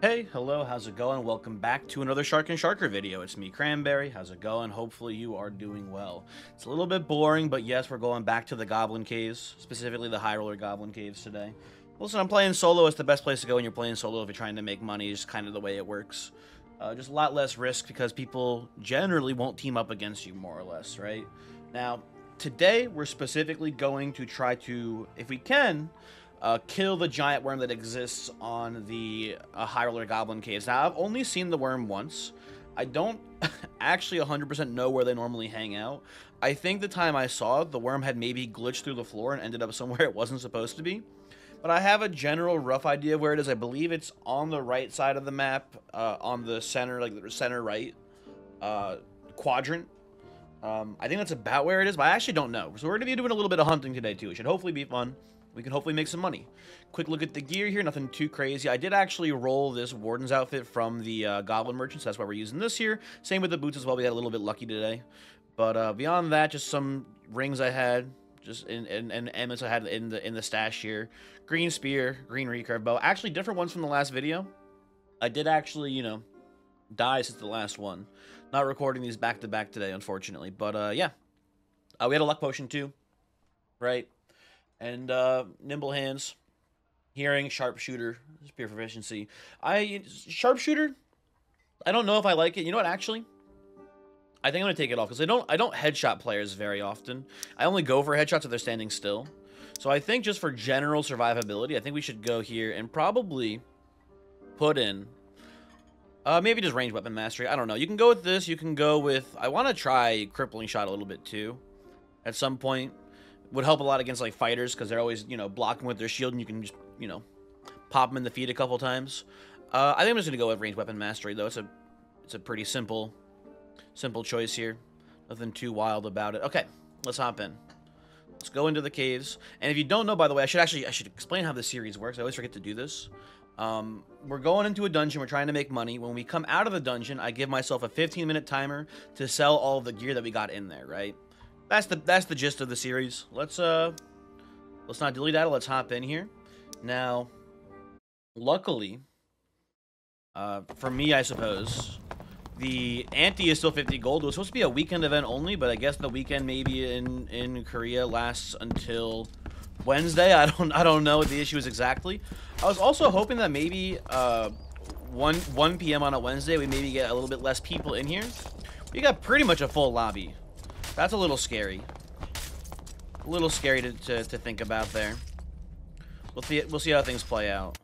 Hey, hello, how's it going? Welcome back to another Shark and Sharker video. It's me, Cranberry. How's it going? Hopefully you are doing well. It's a little bit boring, but yes, we're going back to the Goblin Caves, specifically the High Roller Goblin Caves today. Listen, I'm playing solo. It's the best place to go when you're playing solo if you're trying to make money. It's kind of the way it works. Uh, just a lot less risk because people generally won't team up against you, more or less, right? Now, today we're specifically going to try to, if we can, uh, kill the giant worm that exists on the uh, Roller Goblin Caves. Now, I've only seen the worm once. I don't actually 100% know where they normally hang out. I think the time I saw it, the worm had maybe glitched through the floor and ended up somewhere it wasn't supposed to be. But I have a general rough idea of where it is. I believe it's on the right side of the map, uh, on the center, like the center right uh, quadrant. Um, I think that's about where it is, but I actually don't know. So we're going to be doing a little bit of hunting today, too. It should hopefully be fun we can hopefully make some money. Quick look at the gear here, nothing too crazy. I did actually roll this Warden's outfit from the uh, Goblin Merchants, that's why we're using this here. Same with the boots as well, we got a little bit lucky today. But uh, beyond that, just some rings I had, just in, in, and emmets I had in the in the stash here. Green spear, green recurve bow. Actually, different ones from the last video. I did actually, you know, die since the last one. Not recording these back to back today, unfortunately. But uh, yeah, uh, we had a luck potion too, right? And uh, nimble hands, hearing, sharpshooter, spear proficiency. I sharpshooter. I don't know if I like it. You know what? Actually, I think I'm gonna take it off because I don't I don't headshot players very often. I only go for headshots if they're standing still. So I think just for general survivability, I think we should go here and probably put in uh, maybe just range weapon mastery. I don't know. You can go with this. You can go with... I want to try crippling shot a little bit too. At some point would help a lot against like fighters because they're always you know blocking with their shield and you can just you know pop them in the feet a couple times. Uh, I think I'm just gonna go with range weapon mastery though. It's a it's a pretty simple simple choice here. Nothing too wild about it. Okay, let's hop in. Let's go into the caves. And if you don't know, by the way, I should actually I should explain how the series works. I always forget to do this. Um, we're going into a dungeon. We're trying to make money. When we come out of the dungeon, I give myself a 15 minute timer to sell all of the gear that we got in there, right? That's the that's the gist of the series. Let's uh let's not delete that. Let's hop in here. Now, luckily, uh, for me, I suppose, the ante is still 50 gold. It was supposed to be a weekend event only, but I guess the weekend maybe in in Korea lasts until Wednesday. I don't I don't know what the issue is exactly. I was also hoping that maybe uh 1 1 p.m. on a Wednesday we maybe get a little bit less people in here. We got pretty much a full lobby. That's a little scary. A little scary to, to, to think about there. We'll see, we'll see how things play out.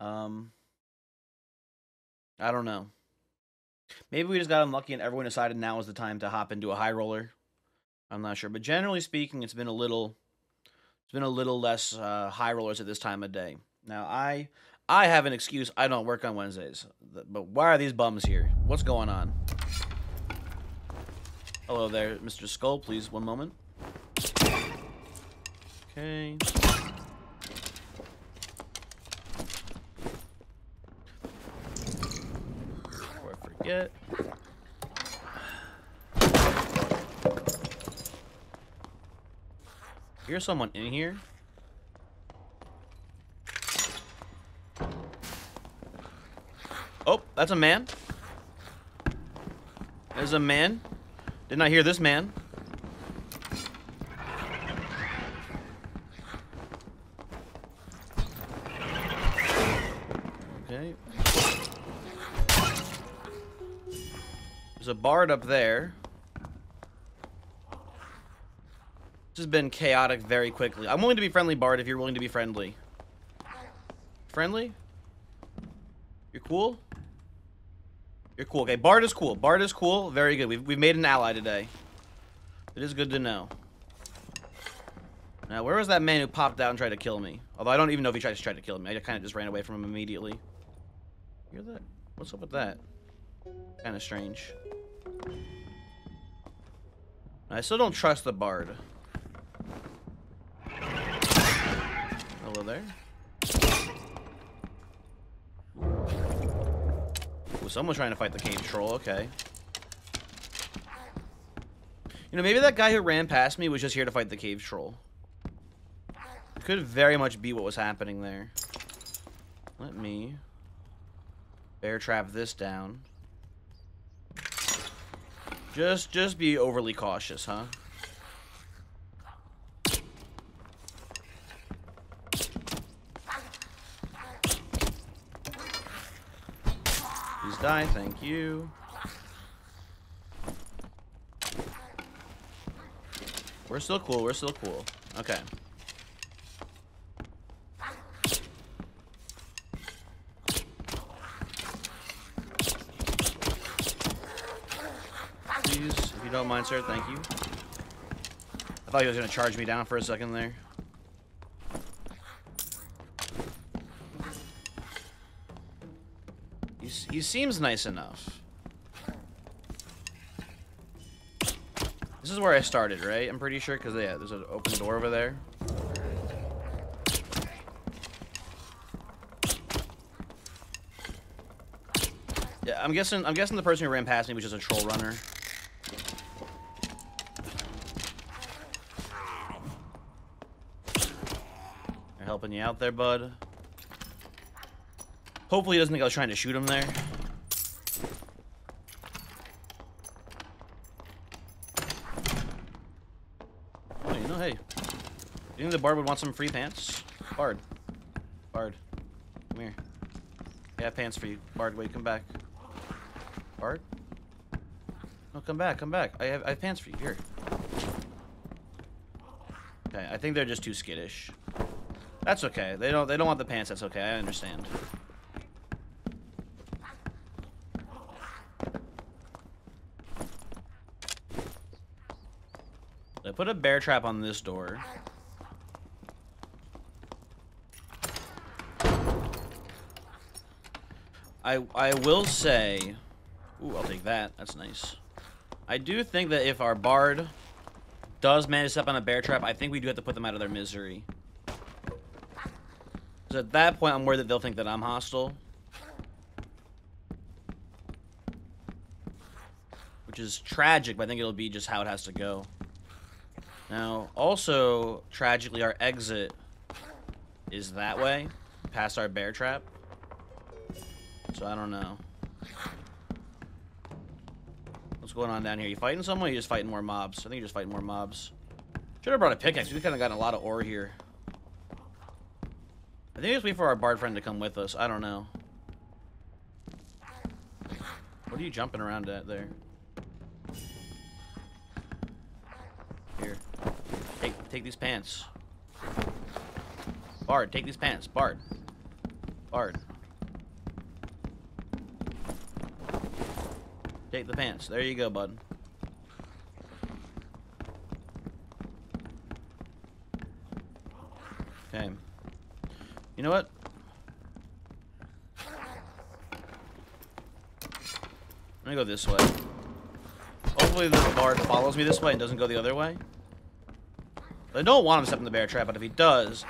Um, I don't know. Maybe we just got unlucky and everyone decided now is the time to hop into a high roller. I'm not sure, but generally speaking, it's been a little, it's been a little less uh, high rollers at this time of day. Now, I, I have an excuse. I don't work on Wednesdays, but why are these bums here? What's going on? Hello there, Mr. Skull. Please, one moment. Okay. Before I forget. Here's someone in here. Oh, that's a man. There's a man. Did not I hear this man. Okay. There's a bard up there. This has been chaotic very quickly. I'm willing to be friendly, Bard, if you're willing to be friendly. Friendly? You're cool? You're cool. Okay, Bard is cool. Bard is cool. Very good. We've, we've made an ally today. It is good to know. Now, where was that man who popped out and tried to kill me? Although I don't even know if he tried to try to kill me. I kind of just ran away from him immediately. Hear that? What's up with that? Kind of strange. I still don't trust the bard. Hello there. Ooh, someone's trying to fight the cave troll. Okay. You know, maybe that guy who ran past me was just here to fight the cave troll. Could very much be what was happening there. Let me Bear trap this down. Just, just be overly cautious, huh? Die, thank you. We're still cool, we're still cool. Okay. Please, if you don't mind, sir, thank you. I thought he was gonna charge me down for a second there. He seems nice enough. This is where I started, right? I'm pretty sure, because, yeah, there's an open door over there. Yeah, I'm guessing, I'm guessing the person who ran past me was just a troll runner. They're helping you out there, bud. Hopefully he doesn't think I was trying to shoot him there. Oh, you know, hey. You think the Bard would want some free pants? Bard. Bard. Come here. I have pants for you. Bard, wait, come back. Bard? No, come back, come back. I have, I have pants for you. Here. Okay, I think they're just too skittish. That's okay. They don't they don't want the pants, that's okay. I understand. Put a bear trap on this door. I I will say, ooh, I'll take that. That's nice. I do think that if our bard does manage to step on a bear trap, I think we do have to put them out of their misery. Because at that point, I'm worried that they'll think that I'm hostile. Which is tragic, but I think it'll be just how it has to go. Now, also, tragically, our exit is that way, past our bear trap. So I don't know. What's going on down here? You fighting someone or you just fighting more mobs? I think you're just fighting more mobs. Should have brought a pickaxe. We've kind of gotten a lot of ore here. I think it's wait for our bard friend to come with us. I don't know. What are you jumping around at there? Take take these pants. Bard, take these pants. Bard. Bard. Take the pants. There you go, bud. Okay. You know what? I'm gonna go this way. Hopefully the bard follows me this way and doesn't go the other way. I don't want him to step in the bear trap, but if he does,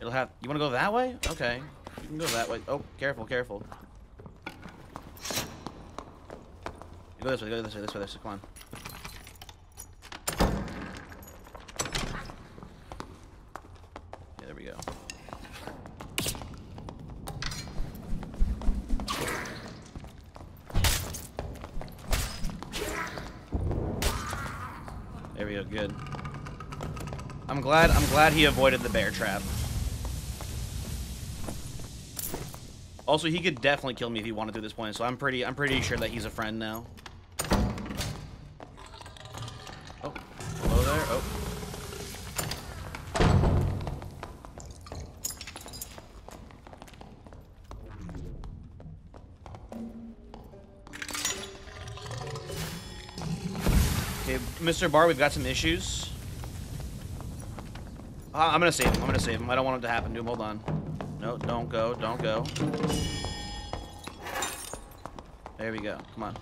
it'll have... You want to go that way? Okay. You can go that way. Oh, careful, careful. Go this way, go this way, this way, this way. Come on. Yeah, there we go. There we go, good. I'm glad I'm glad he avoided the bear trap. Also, he could definitely kill me if he wanted to at this point, so I'm pretty I'm pretty sure that he's a friend now. Oh, hello there. Oh. Okay, Mr. Bar, we've got some issues. I'm gonna save him. I'm gonna save him. I don't want it to happen to him. Hold on. No, don't go. Don't go. There we go. Come on.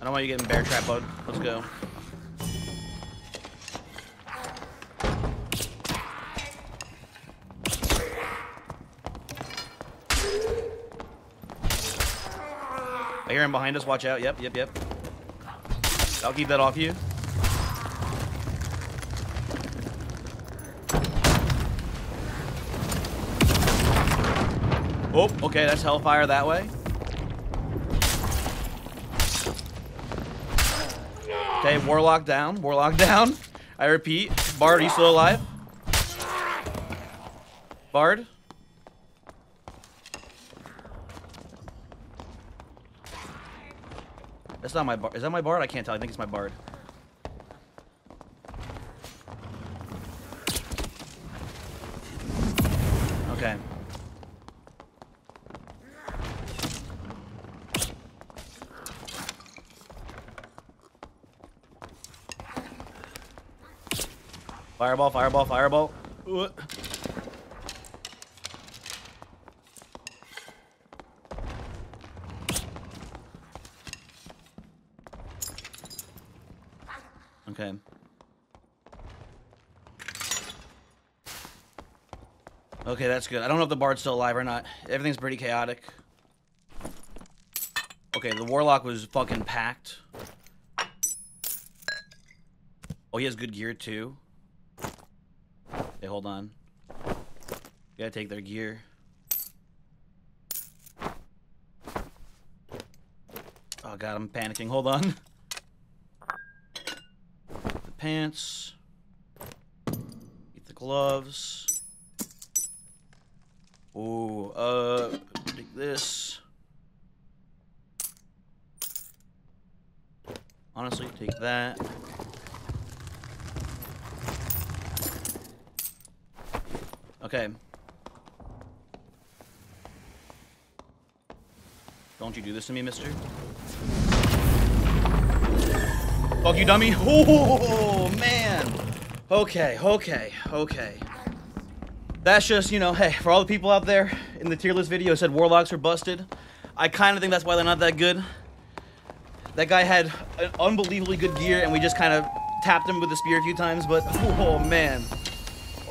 I don't want you getting bear trap, bud. Let's go. I hear him behind us. Watch out. Yep, yep, yep. I'll keep that off you. Oh, okay, that's Hellfire that way. Okay, Warlock down. Warlock down. I repeat. Bard, are you still alive? Bard? That's not my bard. Is that my bard? I can't tell. I think it's my bard. Okay. Fireball, fireball, fireball. Ooh. Okay. Okay, that's good. I don't know if the bard's still alive or not. Everything's pretty chaotic. Okay, the warlock was fucking packed. Oh, he has good gear too. Okay, hold on. Gotta take their gear. Oh god, I'm panicking. Hold on. The pants. Get the gloves. Ooh, uh, take this. Honestly, take that. Okay. Don't you do this to me, mister. Fuck you, dummy. Oh, man. Okay, okay, okay. That's just, you know, hey, for all the people out there in the tier list video said Warlocks are busted, I kind of think that's why they're not that good. That guy had an unbelievably good gear, and we just kind of tapped him with the spear a few times, but, oh, man.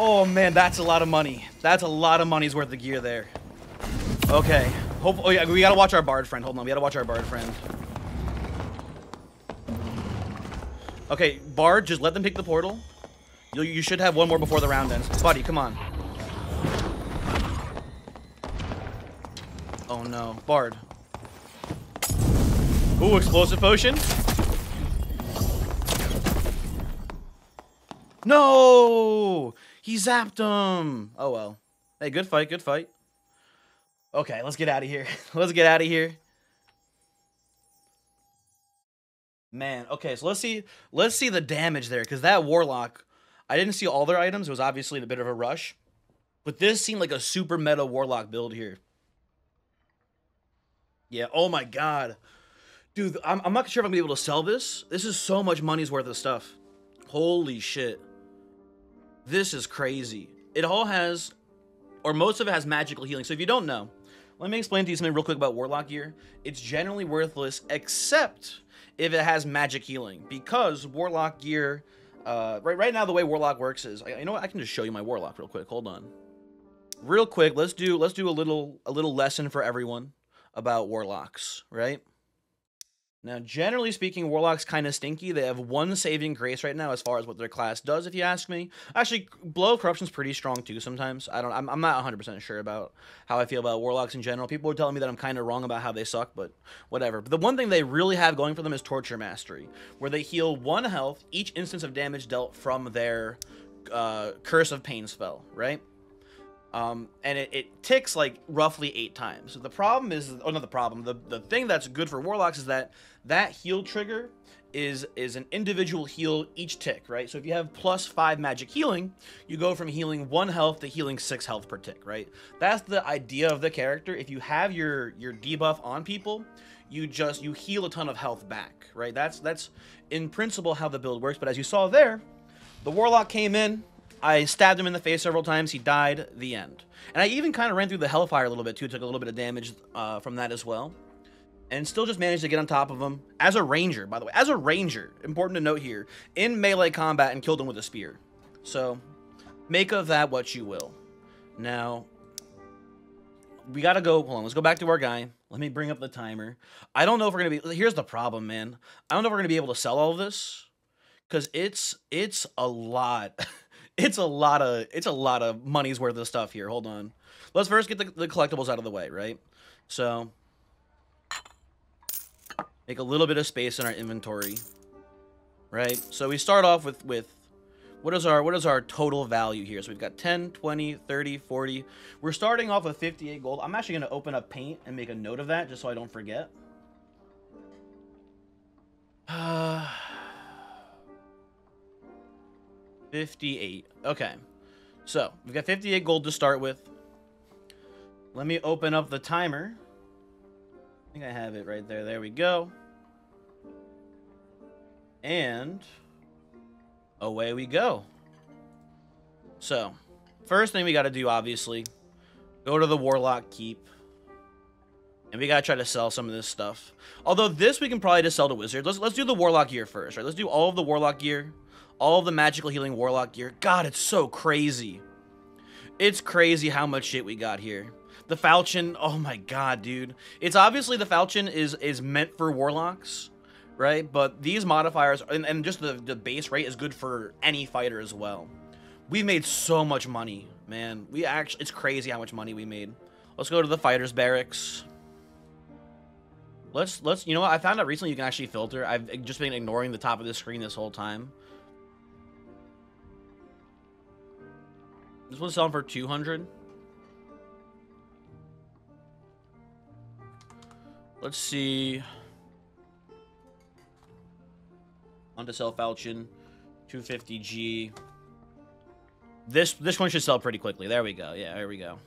Oh man, that's a lot of money. That's a lot of money's worth of gear there. Okay. Hope. Oh yeah, we gotta watch our bard friend. Hold on, we gotta watch our bard friend. Okay, bard, just let them pick the portal. You you should have one more before the round ends, buddy. Come on. Oh no, bard. Ooh, explosive potion. No! He zapped him! Oh well. Hey, good fight, good fight. Okay, let's get out of here. let's get out of here. Man, okay, so let's see let's see the damage there, because that Warlock, I didn't see all their items. It was obviously a bit of a rush. But this seemed like a super meta Warlock build here. Yeah, oh my god. Dude, I'm, I'm not sure if I'm going to be able to sell this. This is so much money's worth of stuff. Holy shit. This is crazy. It all has, or most of it has magical healing. So if you don't know, let me explain to you something real quick about Warlock gear. It's generally worthless except if it has magic healing. Because Warlock gear, uh, right, right now the way Warlock works is, you know what, I can just show you my Warlock real quick. Hold on. Real quick, let's do let's do a little a little lesson for everyone about Warlocks, right? Now, generally speaking, Warlock's kind of stinky. They have one saving grace right now as far as what their class does, if you ask me. Actually, Blow of Corruption's pretty strong too sometimes. I don't, I'm, I'm not 100% sure about how I feel about Warlocks in general. People are telling me that I'm kind of wrong about how they suck, but whatever. But the one thing they really have going for them is Torture Mastery, where they heal one health each instance of damage dealt from their uh, Curse of Pain spell, right? Um, and it, it, ticks like roughly eight times. So the problem is, oh not the problem, the, the thing that's good for Warlocks is that that heal trigger is is an individual heal each tick, right? So if you have plus five magic healing, you go from healing one health to healing six health per tick, right? That's the idea of the character. If you have your your debuff on people, you just you heal a ton of health back, right? That's that's in principle how the build works. But as you saw there, the Warlock came in, I stabbed him in the face several times. He died. The end. And I even kind of ran through the Hellfire a little bit, too. Took a little bit of damage uh, from that as well. And still just managed to get on top of him. As a ranger, by the way. As a ranger. Important to note here. In melee combat and killed him with a spear. So, make of that what you will. Now, we gotta go. Hold on. Let's go back to our guy. Let me bring up the timer. I don't know if we're gonna be... Here's the problem, man. I don't know if we're gonna be able to sell all of this. Because it's, it's a lot... it's a lot of it's a lot of money's worth of stuff here. Hold on. Let's first get the, the collectibles out of the way, right? So make a little bit of space in our inventory. Right? So we start off with with what is our what is our total value here? So we've got 10, 20, 30, 40. We're starting off with 58 gold. I'm actually going to open up paint and make a note of that just so I don't forget. Uh, 58. Okay. So, we've got 58 gold to start with. Let me open up the timer. I think I have it right there. There we go. And away we go. So, first thing we got to do, obviously, go to the Warlock Keep. And we gotta try to sell some of this stuff. Although this we can probably just sell to Wizards. Let's let's do the Warlock gear first, right? Let's do all of the Warlock gear. All the magical healing Warlock gear. God, it's so crazy. It's crazy how much shit we got here. The Falchion, oh my god, dude. It's obviously the Falchion is is meant for Warlocks, right? But these modifiers, and, and just the, the base rate is good for any fighter as well. We made so much money, man. We actually, it's crazy how much money we made. Let's go to the Fighter's Barracks. Let's, let's, you know what? I found out recently you can actually filter. I've just been ignoring the top of the screen this whole time. This one's selling for 200. Let's see. On to sell Falchion. 250G. This this one should sell pretty quickly. There we go. Yeah, there we go.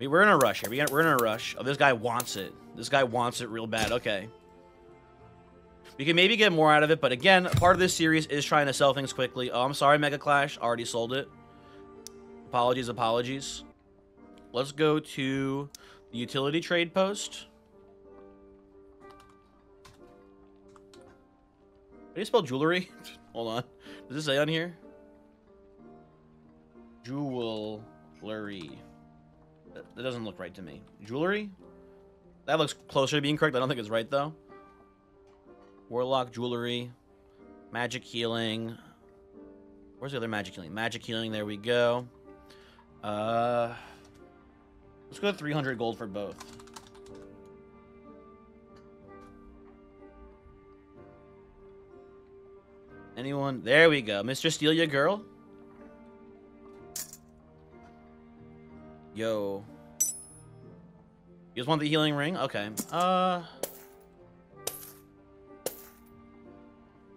We're in a rush here. We're in a rush. Oh, this guy wants it. This guy wants it real bad. Okay. We can maybe get more out of it, but again, part of this series is trying to sell things quickly. Oh, I'm sorry, Mega Clash. Already sold it. Apologies, apologies. Let's go to the utility trade post. How do you spell jewelry? Hold on. Does it say on here? Jewelry. That doesn't look right to me. Jewelry? That looks closer to being correct. I don't think it's right, though. Warlock jewelry. Magic healing. Where's the other magic healing? Magic healing, there we go. Uh, let's go 300 gold for both. Anyone? There we go. Mr. Steal Your Girl? Yo. You guys want the healing ring? Okay. Uh...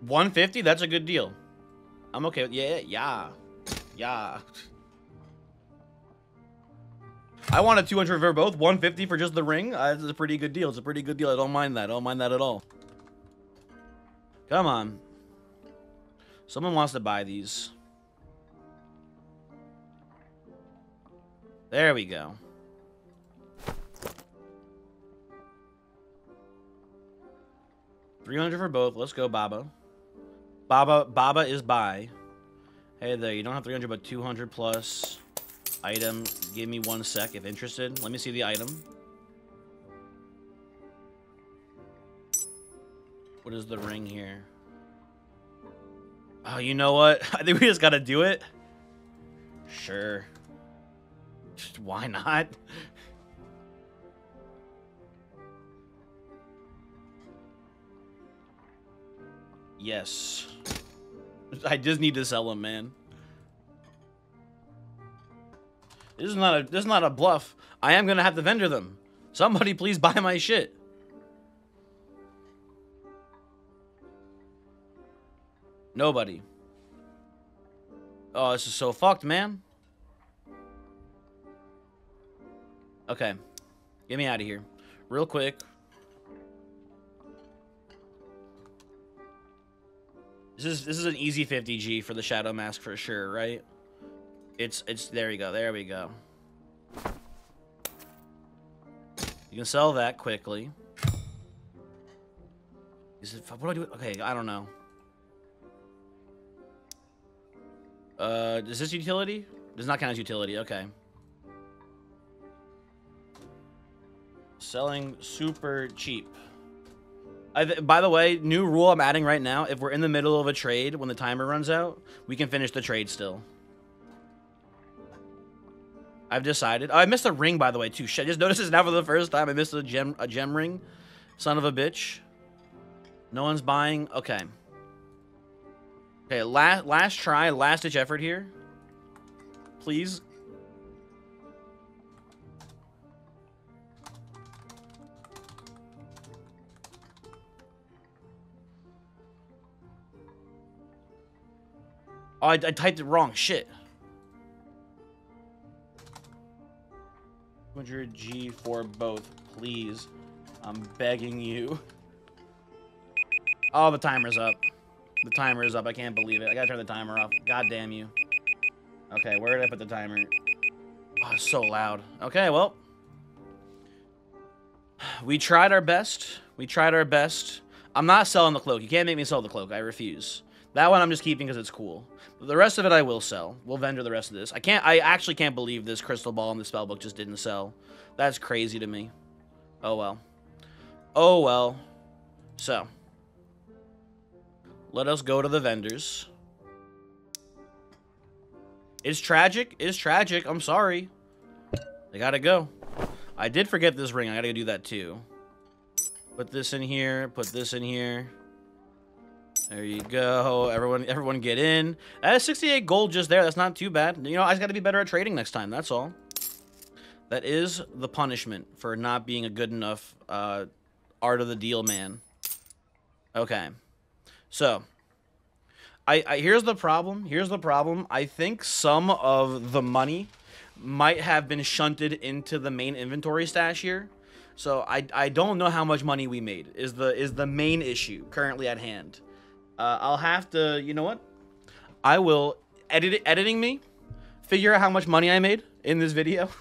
150? That's a good deal. I'm okay with... Yeah, yeah. Yeah. I want a 200 for both. 150 for just the ring. Uh, that's a pretty good deal. It's a pretty good deal. I don't mind that. I don't mind that at all. Come on. Someone wants to buy these. There we go. Three hundred for both. Let's go, Baba. Baba, Baba is by. Hey there, you don't have 300, but 200 plus item. Give me one sec if interested. Let me see the item. What is the ring here? Oh, you know what? I think we just gotta do it. Sure. Just, Why not? Yes. I just need to sell them, man. This is not a this is not a bluff. I am gonna have to vendor them. Somebody please buy my shit. Nobody. Oh, this is so fucked, man. Okay. Get me out of here. Real quick. This is this is an easy 50G for the Shadow Mask for sure, right? It's it's there we go. There we go. You can sell that quickly. Is it what do I do? Okay, I don't know. Uh, is this utility? Does not count as utility. Okay. Selling super cheap. Th by the way, new rule I'm adding right now. If we're in the middle of a trade when the timer runs out, we can finish the trade still. I've decided. Oh, I missed a ring, by the way, too. Shit, I just noticed this now for the first time. I missed a gem, a gem ring. Son of a bitch. No one's buying. Okay. Okay, last last try, last ditch effort here. Please. Oh, I, I typed it wrong. Shit. 200G for both, please. I'm begging you. Oh, the timer's up. The timer is up. I can't believe it. I gotta turn the timer off. God damn you. Okay, where did I put the timer? Oh, it's so loud. Okay, well. We tried our best. We tried our best. I'm not selling the cloak. You can't make me sell the cloak. I refuse. That one I'm just keeping because it's cool. But the rest of it I will sell. We'll vendor the rest of this. I can't. I actually can't believe this crystal ball in the spellbook just didn't sell. That's crazy to me. Oh well. Oh well. So. Let us go to the vendors. It's tragic. It's tragic. I'm sorry. They gotta go. I did forget this ring. I gotta do that too. Put this in here. Put this in here. There you go. Everyone everyone get in. That is 68 gold just there. That's not too bad. You know, I just got to be better at trading next time. That's all. That is the punishment for not being a good enough uh, art of the deal man. Okay. So, I, I here's the problem. Here's the problem. I think some of the money might have been shunted into the main inventory stash here. So I, I don't know how much money we made is the is the main issue currently at hand. Uh, I'll have to, you know what? I will edit editing me, figure out how much money I made in this video.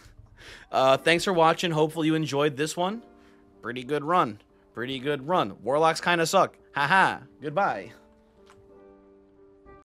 Uh, thanks for watching. Hopefully you enjoyed this one. Pretty good run. Pretty good run. Warlocks kind of suck. Haha. Goodbye.